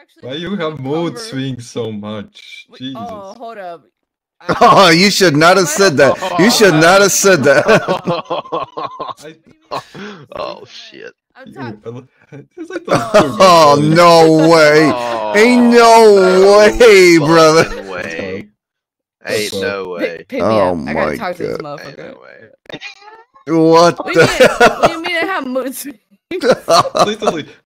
actually Why you have mood cover- swings so much? Jesus. Oh, hold up. Oh, you should not have said that. You should not have said that. Oh shit. Oh, oh no way! Ain't no way, brother. Ain't no way. pick me Oh up. I my gotta talk to this no way. What What do you mean? you mean I have mood swings? Literally,